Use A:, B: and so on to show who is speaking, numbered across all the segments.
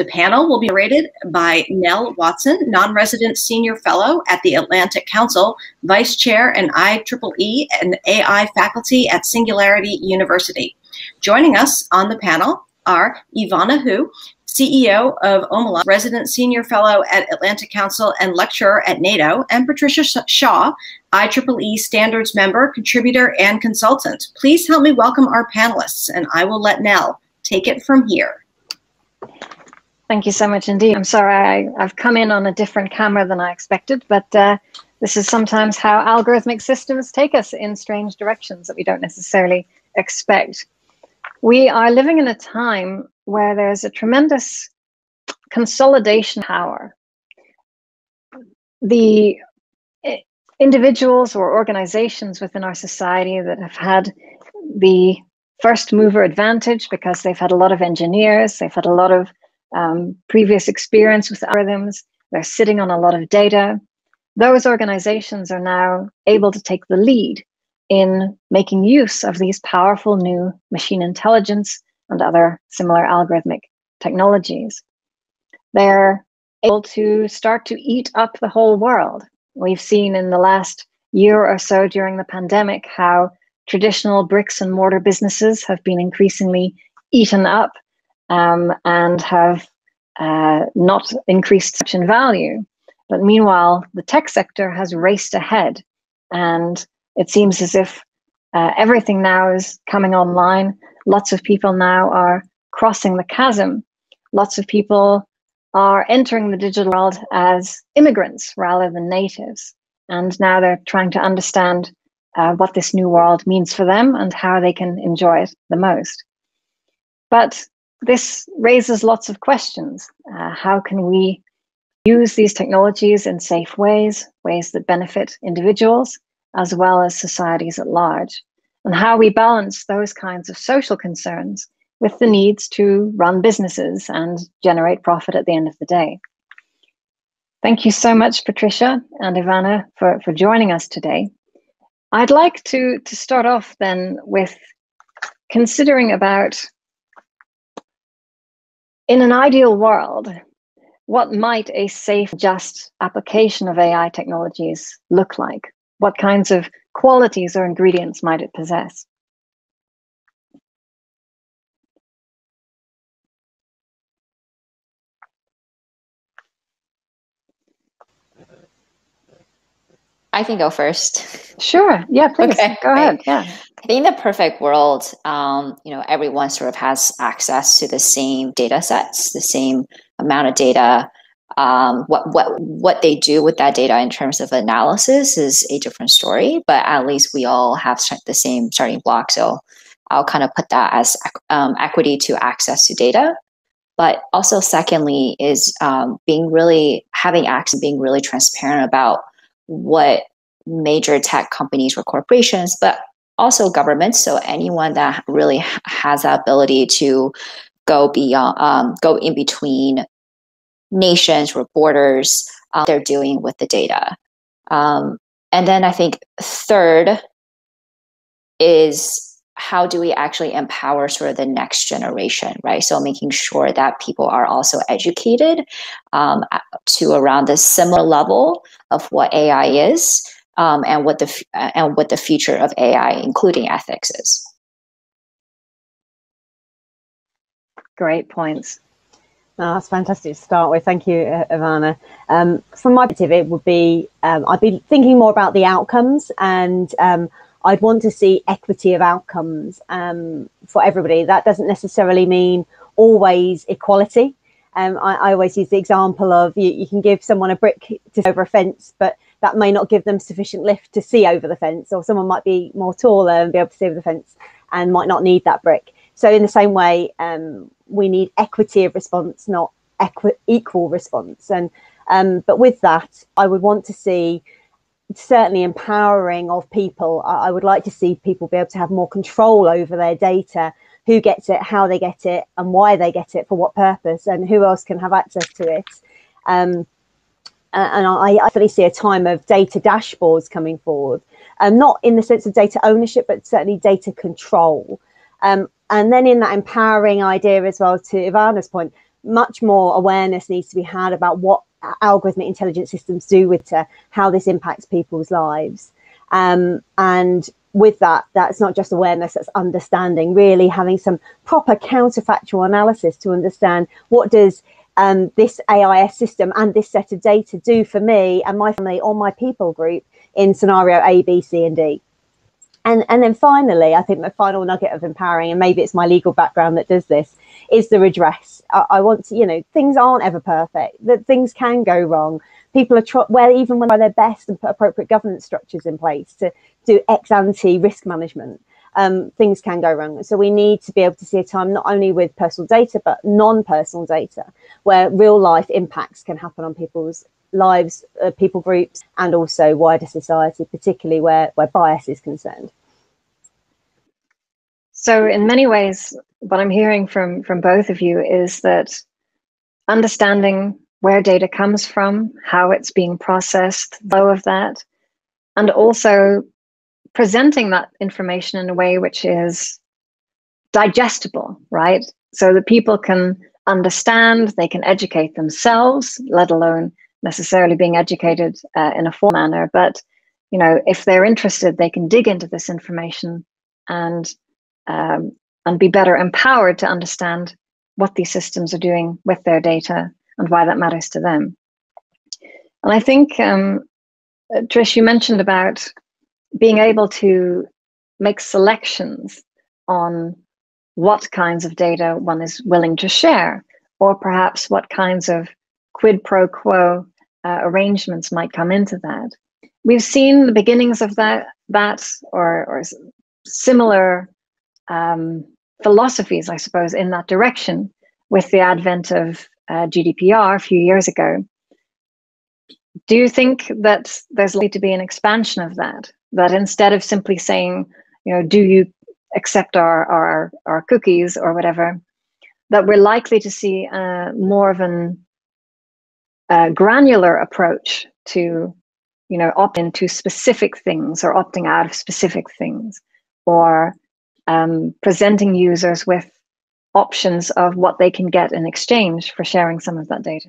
A: The panel will be rated by Nell Watson, non-resident senior fellow at the Atlantic Council, vice chair and IEEE and AI faculty at Singularity University. Joining us on the panel are Evanna Hu, CEO of Omelas, resident senior fellow at Atlantic Council and lecturer at NATO, and Patricia Shaw, IEEE standards member, contributor, and consultant. Please help me welcome our panelists, and I will let Nell take it from here.
B: Thank you so much indeed. I'm sorry I, have come in on a different camera than I expected, but uh, this is sometimes how algorithmic systems take us in strange directions that we don't necessarily expect. We are living in a time where there's a tremendous consolidation power. The eh, individuals or organizations within our society that have had the first mover advantage because they've had a lot of engineers, they've had a lot of um, previous experience with algorithms, they're sitting on a lot of data. Those organizations are now able to take the lead in making use of these powerful new machine intelligence and other similar algorithmic technologies. They're able to start to eat up the whole world. We've seen in the last year or so during the pandemic how traditional bricks and mortar businesses have been increasingly eaten up um, and have uh, not increased in value. But meanwhile, the tech sector has raced ahead, and it seems as if uh, everything now is coming online. Lots of people now are crossing the chasm. Lots of people are entering the digital world as immigrants rather than natives. And now they're trying to understand uh, what this new world means for them and how they can enjoy it the most. But this raises lots of questions. Uh, how can we use these technologies in safe ways, ways that benefit individuals as well as societies at large? And how we balance those kinds of social concerns with the needs to run businesses and generate profit at the end of the day. Thank you so much, Patricia and Evanna, for, for joining us today. I'd like to, to start off then with considering about in an ideal world, what might a safe, just application of AI technologies look like? What kinds of qualities or ingredients might it possess?
C: I can go first.
B: Sure. Yeah, please. Okay. Go ahead. Yeah.
C: I think in the perfect world, um, you know, everyone sort of has access to the same data sets, the same amount of data. Um, what what what they do with that data in terms of analysis is a different story, but at least we all have the same starting block. So I'll kind of put that as um, equity to access to data. But also, secondly, is um, being really having access, being really transparent about what major tech companies or corporations, but also governments. So anyone that really has the ability to go beyond, um, go in between nations or borders, uh, they're doing with the data. Um, and then I think third is how do we actually empower sort of the next generation, right? So making sure that people are also educated um, to around the similar level of what AI is um, and what the and what the future of AI, including ethics, is.
B: Great points.
D: Oh, that's fantastic to start with. Thank you, Evanna. Um, from my perspective, it would be um, I'd be thinking more about the outcomes and um, I'd want to see equity of outcomes um, for everybody. That doesn't necessarily mean always equality. Um, I, I, always use the example of you, you, can give someone a brick to over a fence, but that may not give them sufficient lift to see over the fence, or someone might be more taller and be able to see over the fence and might not need that brick. So, in the same way, um, we need equity of response, not equi- equal response. And um, but with that, I would want to see certainly empowering of people. I, would like to see people be able to have more control over their data, who gets it, how they get it, and why they get it, for what purpose, and who else can have access to it. Um, and I, I see a time of data dashboards coming forward, um, not in the sense of data ownership, but certainly data control. Um, and then in that empowering idea as well, to Evanna's point, much more awareness needs to be had about what algorithmic intelligence systems do with uh, how this impacts people's lives. Um, and with that, that's not just awareness, that's understanding, really having some proper counterfactual analysis to understand what does um, this AIS system and this set of data do for me and my family or my people group in scenario A, B, C, and D. And, and then finally, I think the final nugget of empowering, and maybe it's my legal background that does this, is the redress. I, I want to, you know, things aren't ever perfect, that things can go wrong. People are, well, even when they're their best and put appropriate governance structures in place to do ex ante risk management, um, things can go wrong. So we need to be able to see a time not only with personal data, but non personal data, where real life impacts can happen on people's lives, uh, people groups, and also wider society, particularly where, where bias is concerned.
B: So, in many ways, what I'm hearing from from both of you is that understanding where data comes from, how it's being processed, flow of that, and also presenting that information in a way which is digestible, right? So that people can understand, they can educate themselves, let alone necessarily being educated uh, in a formal manner. But you know, if they're interested, they can dig into this information and um, and be better empowered to understand what these systems are doing with their data and why that matters to them. And I think, um, Trish, you mentioned about being able to make selections on what kinds of data one is willing to share, or perhaps what kinds of quid pro quo uh, arrangements might come into that. We've seen the beginnings of that, that or, or similar um, philosophies, I suppose, in that direction with the advent of uh, GDPR a few years ago. Do you think that there's likely to be an expansion of that? That instead of simply saying, you know, do you accept our our, our cookies or whatever, that we're likely to see uh, more of an uh, granular approach to, you know, opt into specific things or opting out of specific things, or um, presenting users with options of what they can get in exchange for sharing some of that data.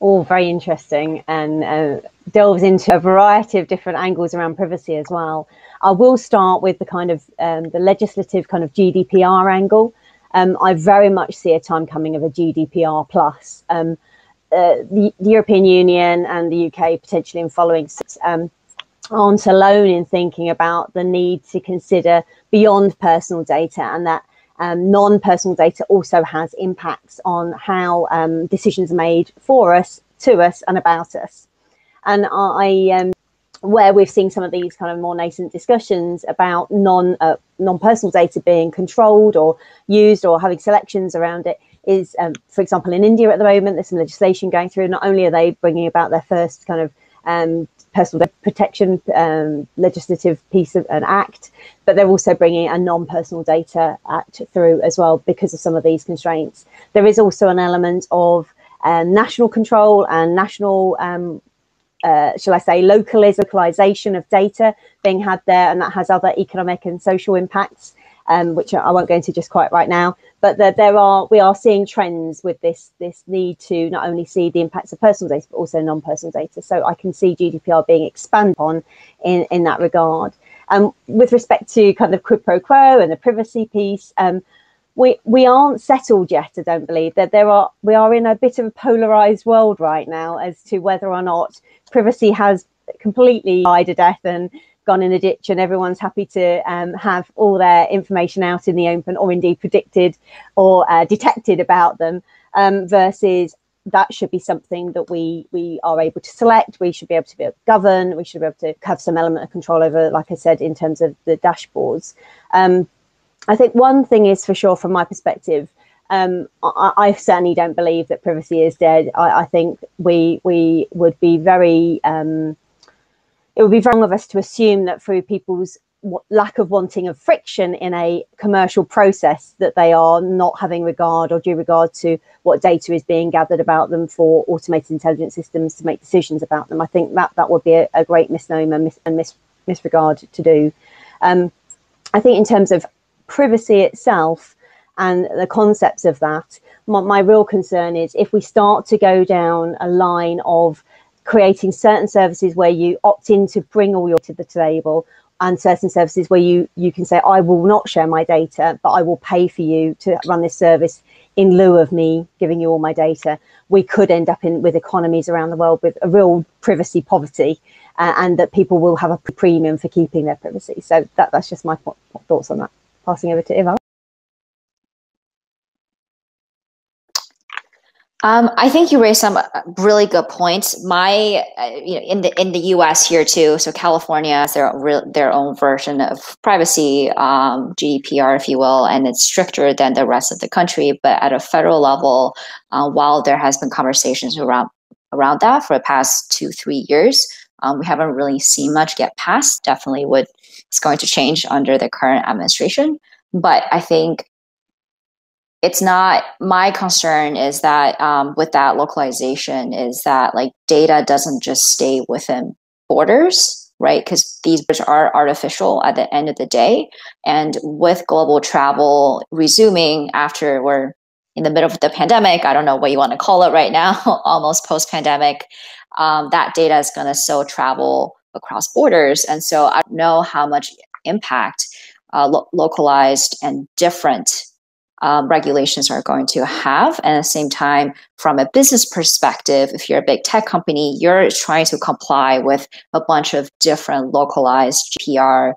D: All very interesting and uh, delves into a variety of different angles around privacy as well. I will start with the kind of um, the legislative kind of GDPR angle. Um, I very much see a time coming of a GDPR plus. Um, uh, the, the, European Union and the UK potentially in following um, aren't alone in thinking about the need to consider beyond personal data and that um, non-personal data also has impacts on how um, decisions are made for us, to us, and about us. And I, um, where we've seen some of these kind of more nascent discussions about non uh, non-personal data being controlled or used or having selections around it is, um, for example, in India at the moment, there's some legislation going through. Not only are they bringing about their first kind of personal protection um, legislative piece of an act, but they're also bringing a non-personal data act through as well because of some of these constraints. There is also an element of um, national control and national, um, uh, shall I say, localization of data being had there, and that has other economic and social impacts um, which I won't go into just quite right now. But there, there are we are seeing trends with this this need to not only see the impacts of personal data but also non-personal data. So I can see GDPR being expanded on in in that regard. Um, with respect to kind of quid pro quo and the privacy piece, um, we we aren't settled yet. I don't believe that there are we are in a bit of a polarized world right now as to whether or not privacy has completely died a death and gone in a ditch and everyone's happy to um, have all their information out in the open or indeed predicted or uh, detected about them um, versus that should be something that we we are able to select. We should be able to be able to govern. We should be able to have some element of control over like i said in terms of the dashboards. Um, i think one thing is for sure from my perspective um, I, I, certainly don't believe that privacy is dead. I, I think we we would be very um, it would be wrong of us to assume that through people's lack of wanting of friction in a commercial process that they are not having regard or due regard to what data is being gathered about them for automated intelligence systems to make decisions about them. I think that that would be a, a great misnomer mis- and mis- misregard to do. Um, I think in terms of privacy itself and the concepts of that. My, my real concern is if we start to go down a line of creating certain services where you opt in to bring all your to the table and certain services where you you can say I will not share my data, but I will pay for you to run this service in lieu of me giving you all my data. We could end up in with economies around the world with a real privacy poverty, uh, and that people will have a premium for keeping their privacy. So that, that's just my thoughts on that. Passing over to Ivan.
C: Um, I think you raised some uh, really good points. My, uh, you know, in the in the U.S. here too. So California has their their own version of privacy, um, GDPR, if you will, and it's stricter than the rest of the country. But at a federal level, uh, while there has been conversations around around that for the past two three years, um, we haven't really seen much get passed. Definitely, would it's going to change under the current administration. But I think it's not my concern is that um, with that localization is that like data doesn't just stay within borders right? Because these are artificial at the end of the day. And with global travel resuming after we're in the middle of the pandemic i don't know what you want to call it right now almost post pandemic um, that data is going to still travel across borders. And so i don't know how much impact uh, lo- localized and different um, regulations are going to have. And at the same time, from a business perspective, if you're a big tech company, you're trying to comply with a bunch of different localized GDPR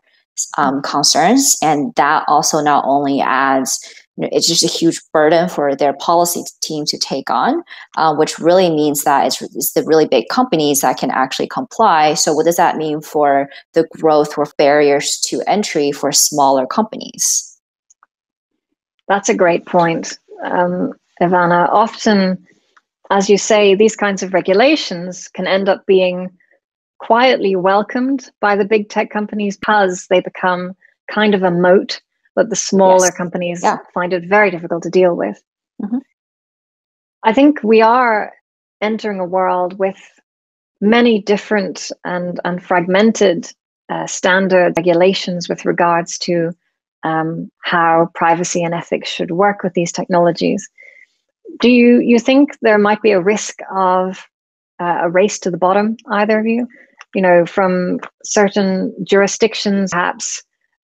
C: um, concerns. And that also not only adds you know, it's just a huge burden for their policy team to take on, uh, which really means that it's, it's, the really big companies that can actually comply. So, what does that mean for the growth or barriers to entry for smaller companies?
B: That's a great point, um, Evanna. Often, as you say, these kinds of regulations can end up being quietly welcomed by the big tech companies because they become kind of a moat that the smaller yes. companies yeah. find it very difficult to deal with. Mm-hmm. I think we are entering a world with many different and, and fragmented uh, standard regulations with regards to um, how privacy and ethics should work with these technologies. Do you you think there might be a risk of uh, a race to the bottom, either of you? You know, from certain jurisdictions, perhaps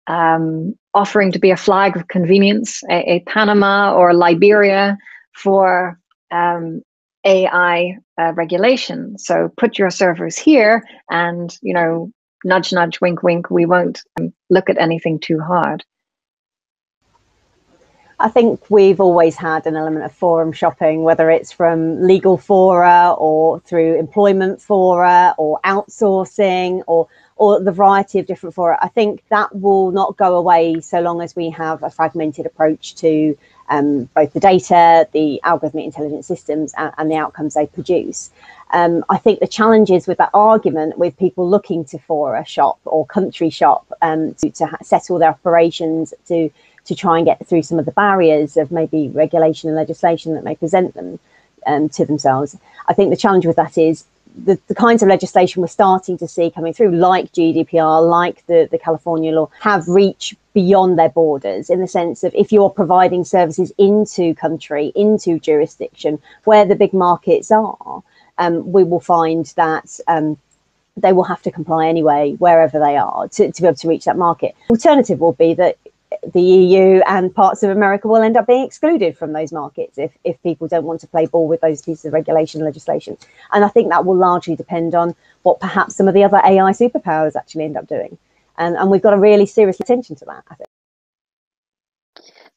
B: um, offering to be a flag of convenience, a, a Panama or Liberia for um, AI uh, regulation. So put your servers here, and you know, nudge, nudge, wink, wink. We won't um, look at anything too hard.
D: I think we've always had an element of forum shopping, whether it's from legal fora or through employment fora or outsourcing or or the variety of different fora. I think that will not go away so long as we have a fragmented approach to um, both the data, the algorithmic intelligence systems, and, and the outcomes they produce. Um, I think the challenges with that argument, with people looking to fora shop or country shop um, to, to settle their operations, to to try and get through some of the barriers of maybe regulation and legislation that may present them um, to themselves. I think the challenge with that is the, the kinds of legislation we're starting to see coming through, like GDPR, like the, the California law, have reach beyond their borders in the sense of if you're providing services into country, into jurisdiction where the big markets are, um, we will find that um, they will have to comply anyway, wherever they are, to, to be able to reach that market. Alternative will be that the EU and parts of America will end up being excluded from those markets if, if people don't want to play ball with those pieces of regulation legislation. And I think that will largely depend on what perhaps some of the other AI superpowers actually end up doing. And, and we've got a really serious attention to that, I think.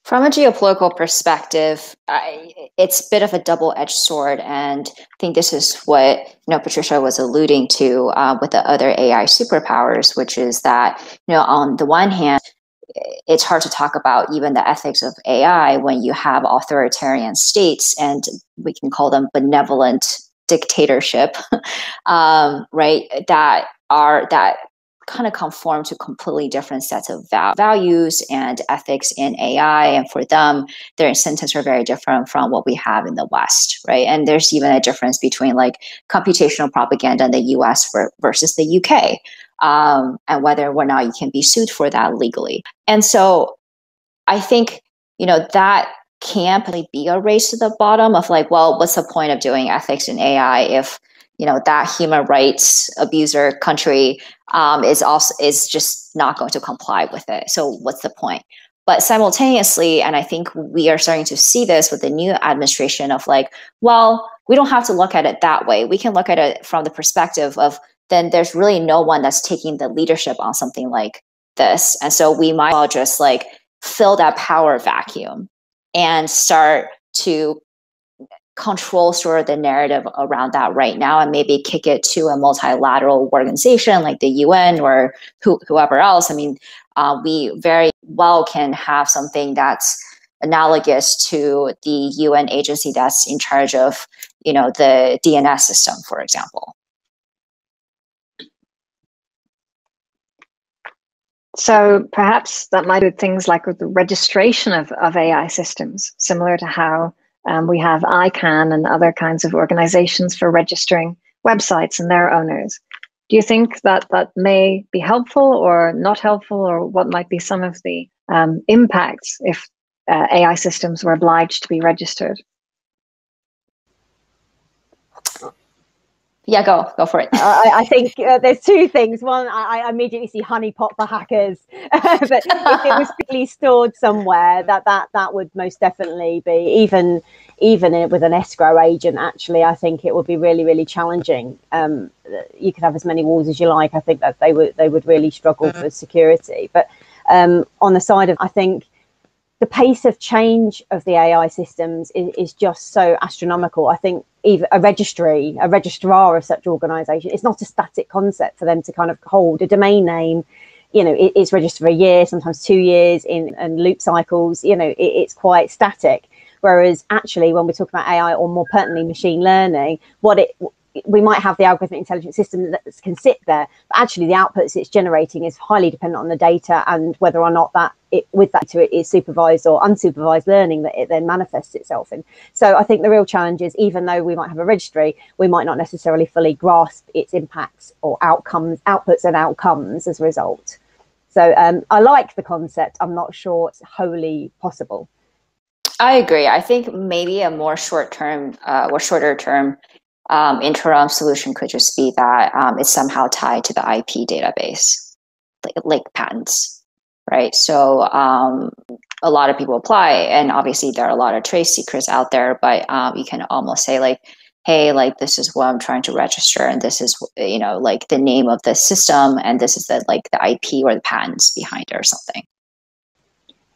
C: From a geopolitical perspective, I, it's a bit of a double-edged sword, and I think this is what you know Patricia was alluding to uh, with the other AI superpowers, which is that you know on the one hand, it's hard to talk about even the ethics of AI when you have authoritarian states, and we can call them benevolent dictatorship, um, right? That are that kind of conform to completely different sets of val- values and ethics in AI. And for them, their incentives are very different from what we have in the West, right? And there's even a difference between like computational propaganda in the US for, versus the UK um, and whether or not you can be sued for that legally. And so I think you know, that can't really be a race to the bottom of like, well, what's the point of doing ethics in AI if you know that human rights abuser country um, is also is just not going to comply with it. So what's the point? But simultaneously, and I think we are starting to see this with the new administration of like, well, we don't have to look at it that way. We can look at it from the perspective of then there's really no one that's taking the leadership on something like this. And so we might well just like fill that power vacuum and start to control sort of the narrative around that right now and maybe kick it to a multilateral organization like the UN or who, whoever else. I mean, uh, we very well can have something that's analogous to the UN agency that's in charge of, you know, the DNS system, for example.
B: So perhaps that might do things like the registration of, of AI systems, similar to how um, we have ICANN and other kinds of organizations for registering websites and their owners. Do you think that that may be helpful or not helpful, or what might be some of the um, impacts if uh, AI systems were obliged to be registered?
C: Yeah, go go for it.
D: I, I, think uh, there's two things. One, I, I immediately see honeypot for hackers, but if it was really stored somewhere, that that that would most definitely be even even with an escrow agent. Actually, I think it would be really really challenging. Um, you could have as many walls as you like. I think that they would they would really struggle mm-hmm. for security. But um, on the side of, I think the pace of change of the AI systems is, is, just so astronomical. I think even a registry, a registrar of such organisation, it's not a static concept for them to kind of hold a domain name. You know, it, it's registered for a year, sometimes two years in and loop cycles. You know, it, it's quite static. Whereas actually, when we're talking about AI or more pertinently machine learning, what it we might have the algorithmic intelligence system that can sit there, but actually the outputs it's generating is highly dependent on the data and whether or not that it, with that to it is supervised or unsupervised learning that it then manifests itself in. So I think the real challenge is even though we might have a registry, we might not necessarily fully grasp its impacts or outcomes, outputs and outcomes as a result. So um, I like the concept. I'm not sure it's wholly possible.
C: I agree. I think maybe a more short term uh, or shorter term um, interim solution could just be that um, it's somehow tied to the IP database, like, like patents, right? So um, a lot of people apply, and obviously there are a lot of trade secrets out there, but um, you can almost say like, hey, like this is what I'm trying to register, and this is you know like the name of the system, and this is the like the IP or the patents behind it or something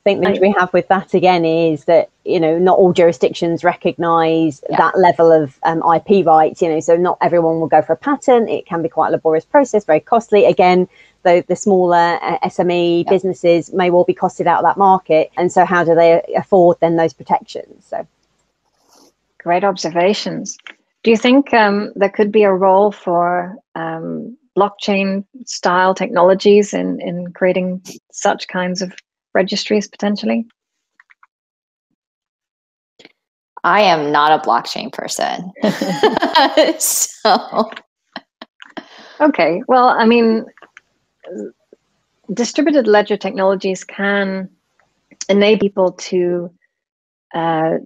D: think the we have with that again is that you know not all jurisdictions recognise yeah. that level of um, IP rights. You know, so not everyone will go for a patent. It can be quite a laborious process, very costly. Again, though the smaller uh, SME yeah. businesses may well be costed out of that market, and so how do they afford then those protections? So,
B: great observations. Do you think um, there could be a role for um, blockchain style technologies in in creating such kinds of registries potentially?
C: I am not a blockchain person. so
B: Okay. Well, I mean distributed ledger technologies can enable people to uh,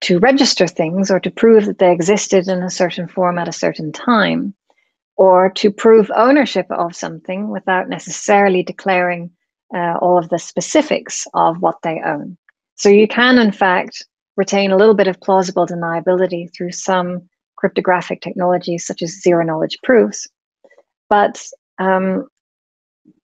B: to register things or to prove that they existed in a certain form at a certain time, or to prove ownership of something without necessarily declaring uh, all of the specifics of what they own. So you can, in fact, retain a little bit of plausible deniability through some cryptographic technologies such as zero knowledge proofs. But um,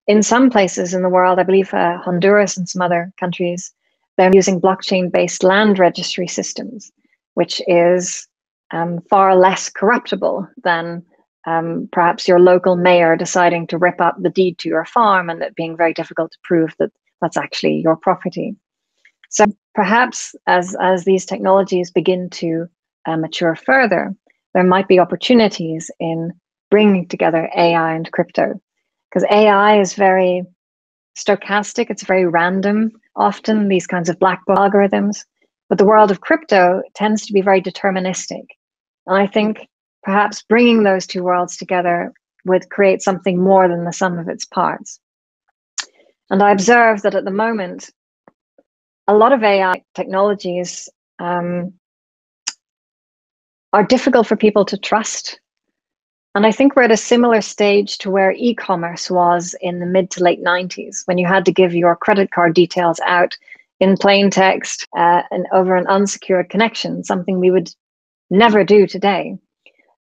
B: in some places in the world, I believe uh, Honduras and some other countries, they're using blockchain based land registry systems, which is um, far less corruptible than um, perhaps your local mayor deciding to rip up the deed to your farm and it being very difficult to prove that that's actually your property. So perhaps as, as these technologies begin to uh, mature further, there might be opportunities in bringing together AI and crypto. Because AI is very stochastic, it's very random, often these kinds of black algorithms. But the world of crypto tends to be very deterministic. And I think perhaps bringing those two worlds together would create something more than the sum of its parts. And I observe that at the moment, a lot of AI technologies um, are difficult for people to trust. And I think we're at a similar stage to where e commerce was in the mid to late 90s, when you had to give your credit card details out in plain text uh, and over an unsecured connection, something we would never do today.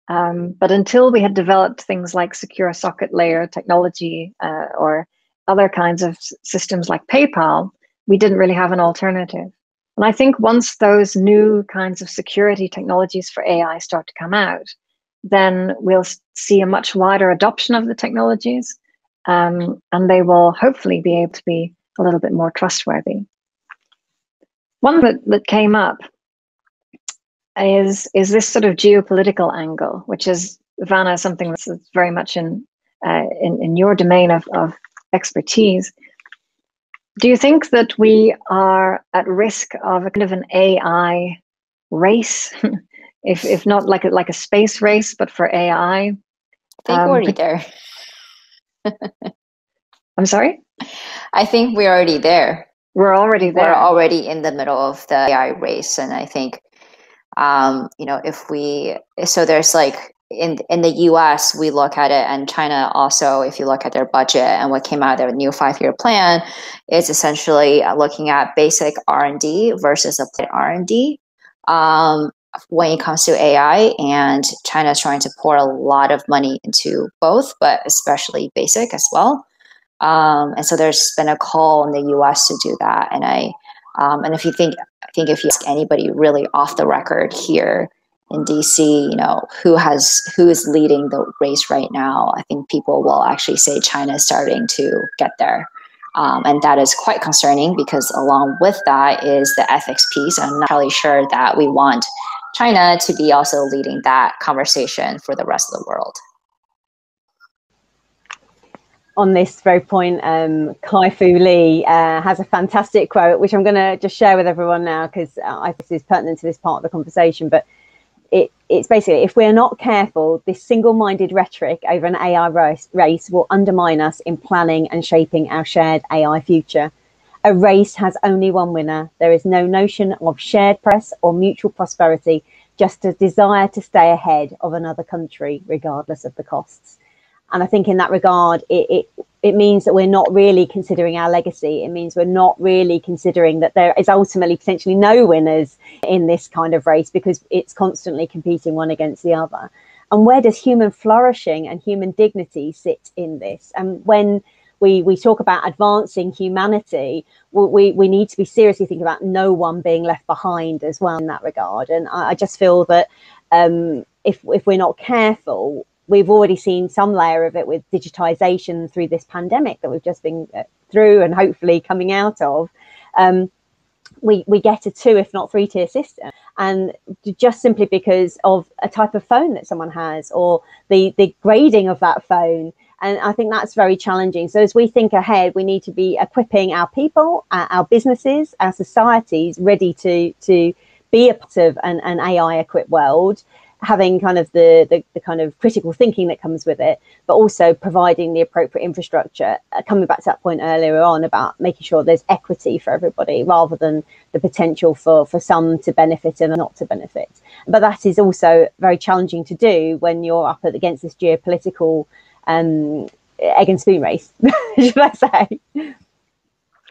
B: Um, but until we had developed things like secure socket layer technology uh, or other kinds of systems like PayPal, we didn't really have an alternative. And I think once those new kinds of security technologies for AI start to come out, then we'll see a much wider adoption of the technologies, um, and they will hopefully be able to be a little bit more trustworthy. One that, that came up is is this sort of geopolitical angle, which is Vanna something that's very much in uh, in, in your domain of, of expertise. Do you think that we are at risk of a kind of an AI race, if if not like a, like a space race, but for AI?
C: I think um, we're already there.
B: I'm sorry.
C: I think we're already there.
B: We're already there.
C: We're already in the middle of the AI race, and I think, um, you know, if we so there's like in in the US, we look at it, and China also, if you look at their budget and what came out of their new five year plan, is essentially looking at basic R and D versus applied R and D um, when it comes to AI. And China is trying to pour a lot of money into both, but especially basic as well. Um, and so there's been a call in the U.S. to do that, and I. Um, and if you think, I think if you ask anybody really off the record here, in DC, you know, who has who is leading the race right now, I think people will actually say China is starting to get there. Um, and that is quite concerning because along with that is the ethics piece. I'm not really sure that we want China to be also leading that conversation for the rest of the world.
D: On this very point, um, Kai Fu Lee uh, has a fantastic quote, which I'm going to just share with everyone now because uh, I think this is pertinent to this part of the conversation. But it, it's basically if we're not careful, this single-minded rhetoric over an AI race, race will undermine us in planning and shaping our shared AI future. A race has only one winner. There is no notion of shared press or mutual prosperity, just a desire to stay ahead of another country, regardless of the costs. And I think in that regard, it, it, it means that we're not really considering our legacy. It means we're not really considering that there is ultimately potentially no winners in this kind of race because it's constantly competing one against the other. And where does human flourishing and human dignity sit in this? And when we, we talk about advancing humanity, we, we need to be seriously thinking about no one being left behind as well in that regard. And I, I just feel that um, if, if we're not careful, we've already seen some layer of it with digitization through this pandemic that we've just been uh, through and hopefully coming out of. Um, we, we get a two, if not three tier system. And just simply because of a type of phone that someone has or the, the grading of that phone. And I think that's very challenging. So as we think ahead, we need to be equipping our people, our businesses, our societies ready to, to be a part of an, an AI equipped world having kind of the, the, the, kind of critical thinking that comes with it, but also providing the appropriate infrastructure. Uh, coming back to that point earlier on about making sure there's equity for everybody rather than the potential for, for some to benefit and not to benefit. But that is also very challenging to do when you're up against this geopolitical um, egg and spoon race, should I say?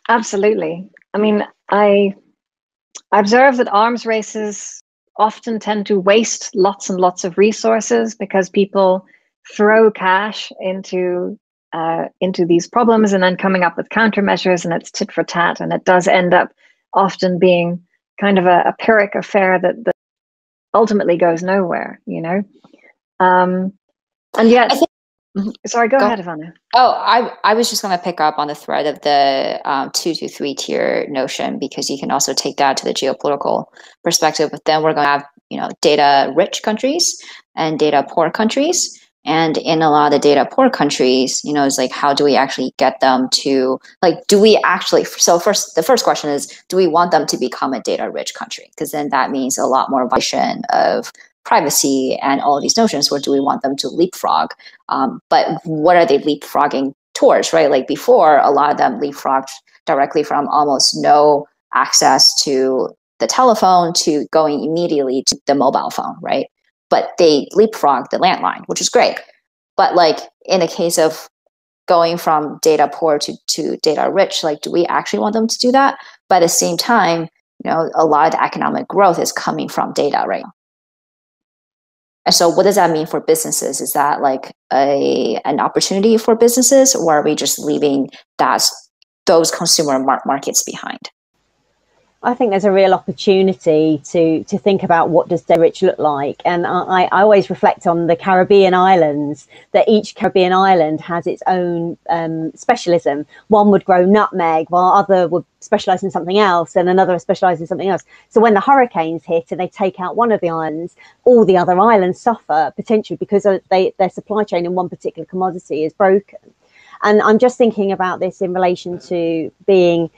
B: Absolutely. I mean, I I observe that arms races often tend to waste lots and lots of resources because people throw cash into uh, into these problems and then coming up with countermeasures and it's tit for tat and it does end up often being kind of a, a pyrrhic affair that, that ultimately goes nowhere you know? Um, and yet Mm-hmm. Sorry, go, go, ahead, Evanna.
C: Oh, I, I was just going to pick up on the thread of the um, two to three tier notion because you can also take that to the geopolitical perspective. But then we're going to have you know data rich countries and data poor countries. And in a lot of the data poor countries, you know, it's like how do we actually get them to like do we actually so first the first question is do we want them to become a data rich country? Because then that means a lot more violation of privacy and all these notions where do we want them to leapfrog um, but what are they leapfrogging towards right like before a lot of them leapfrogged directly from almost no access to the telephone to going immediately to the mobile phone, right? But they leapfrog the landline, which is great. But like in the case of going from data poor to, to data rich, like do we actually want them to do that? But at the same time, you know, a lot of the economic growth is coming from data, right? And so what does that mean for businesses? Is that like a an opportunity for businesses or are we just leaving that those consumer mar- markets behind?
D: I think there's a real opportunity to to think about what does data rich look like, and I, I always reflect on the Caribbean islands. That each Caribbean island has its own um, specialism. One would grow nutmeg, while other would specialize in something else, and another specialize in something else. So when the hurricanes hit and they take out one of the islands, all the other islands suffer potentially because they, their supply chain in one particular commodity is broken. And I'm just thinking about this in relation to being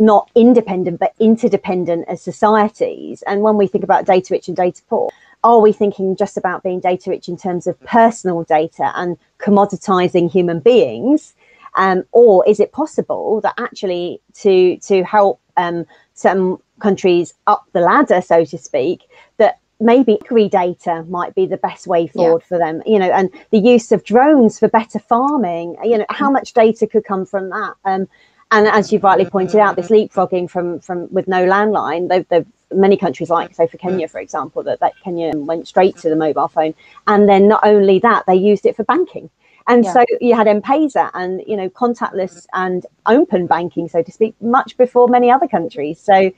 D: not independent but interdependent as societies. And when we think about data rich and data poor, are we thinking just about being data rich in terms of personal data and commoditizing human beings? Um, or is it possible that actually to to help um, some countries up the ladder, so to speak, that maybe agri data might be the best way forward yeah. for them you know and the use of drones for better farming you know how much data could come from that um, and as you've rightly pointed out, this leapfrogging from from with no landline, they've, they've many countries like so for mm. Kenya, for example, that, that Kenya went straight to the mobile phone, and then not only that, they used it for banking. And yeah. so you had M-Pesa and you know contactless and open banking, so to speak, much before many other countries. So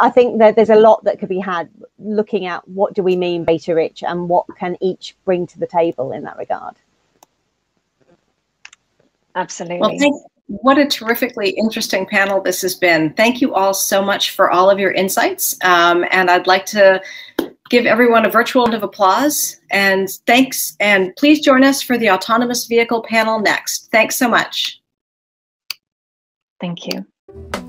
D: I think that there's a lot that could be had looking at what do we mean beta rich and what can each bring to the table in that regard.
B: Absolutely. Well,
A: thank, what a terrifically interesting panel this has been. Thank you all so much for all of your insights. Um, and I'd like to give everyone a virtual round of applause. And thanks. And please join us for the autonomous vehicle panel next. Thanks so much.
B: Thank you.